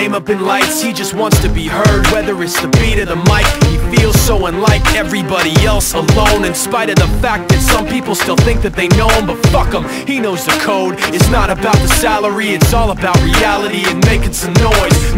name up in lights. He just wants to be heard, whether it's the beat or the mic. He feels so unlike everybody else alone In spite of the fact that some people still think that they know him But fuck him, he knows the code. It's not about the salary, it's all about reality And making some noise,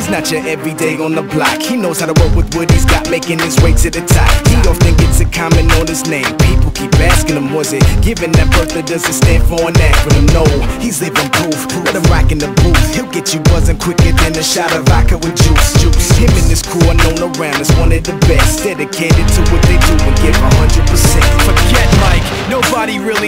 He's not your everyday on the block. He knows how to work with what he's got, making his way to the top. He often gets a comment on his name. People keep asking him, was it given that birth or does it stand for an acronym? No, he's living proof. Let him rock in the booth. He'll get you buzzing quicker than a shot of vodka with juice. Juice. Him and his crew are known around as one of the best. Dedicated to what they do and give 100%. Forget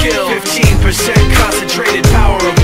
skill 15% concentrated power